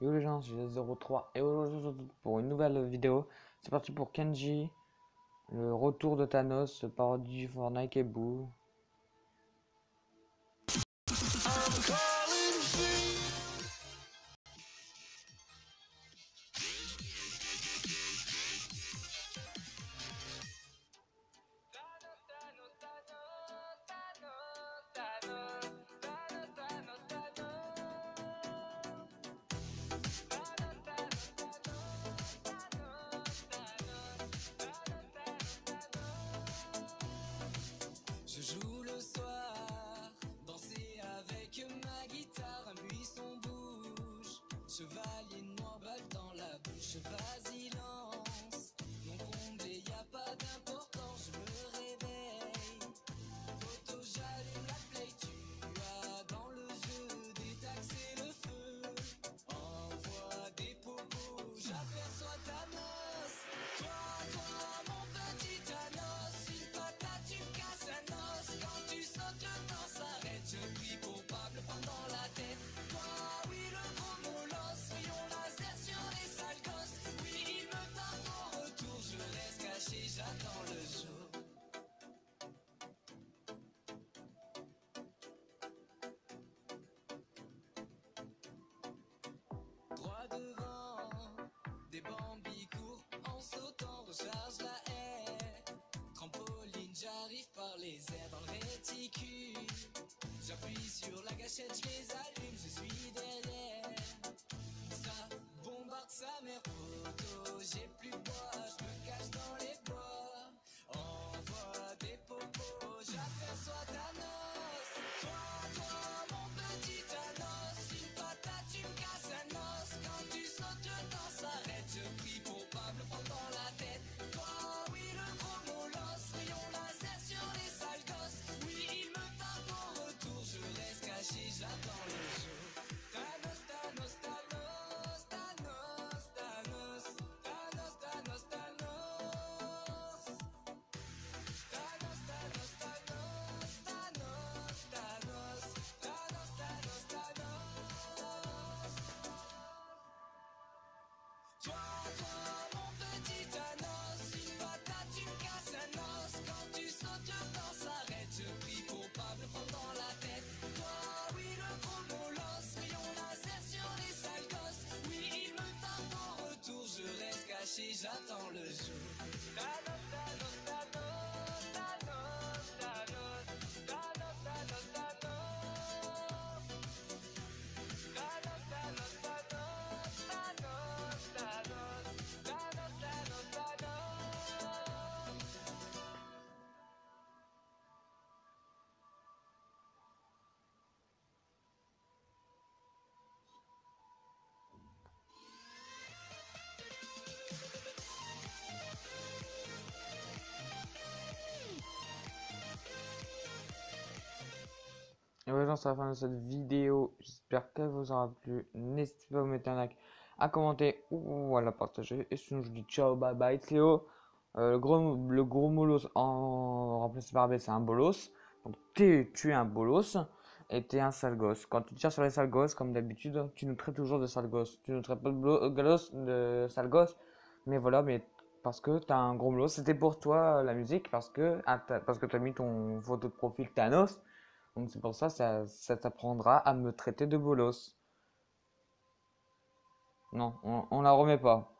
Yo les gens, j'ai 03 et aujourd'hui pour une nouvelle vidéo. C'est parti pour Kenji, le retour de Thanos, parodie Fortnite et Boo. Chevalier noir dans la bouche, vas-y recharge la haie. Trampoline, j'arrive par les airs dans le réticule. J'appuie sur la gâchette, je les allume, je suis derrière. Ça bombarde sa mère photo, j'ai caché, j'attends le jour. Voilà, c'est la fin de cette vidéo. J'espère qu'elle vous aura plu. N'hésitez pas à vous mettre un like, à commenter ou à la partager. Et sinon, je vous dis ciao, bye bye, c'est Léo. Euh, le, gros, le gros molos en remplacé par B, c'est un bolos. Donc, t'es- tu es un bolos et t'es un sale gosse. Quand tu tires sur les sales gosses, comme d'habitude, tu nous traites toujours de sale gosse. Tu nous traites pas de golos, de sale gosse. Mais voilà, mais parce que t'as un gros molos. C'était pour toi la musique, parce que ah, parce que t'as mis ton photo de profil Thanos. Donc c'est pour ça, ça, ça t'apprendra à me traiter de bolos. Non, on, on la remet pas.